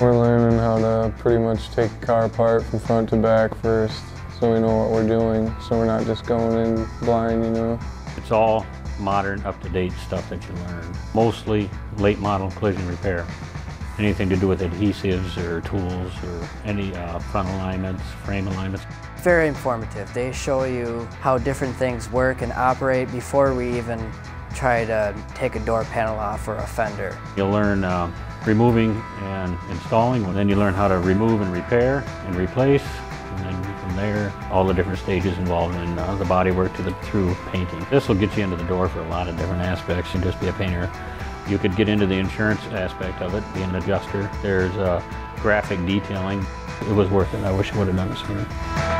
We're learning how to pretty much take a car apart from front to back first so we know what we're doing so we're not just going in blind, you know. It's all modern, up-to-date stuff that you learn. Mostly late model collision repair. Anything to do with adhesives or tools or any uh, front alignments, frame alignments. Very informative. They show you how different things work and operate before we even try to take a door panel off or a fender. You'll learn uh, removing and installing, and then you learn how to remove and repair and replace, and then from there, all the different stages involved in uh, the bodywork to the through painting. This will get you into the door for a lot of different aspects and just be a painter. You could get into the insurance aspect of it, be an adjuster. There's uh, graphic detailing. It was worth it. I wish I would have done it sooner.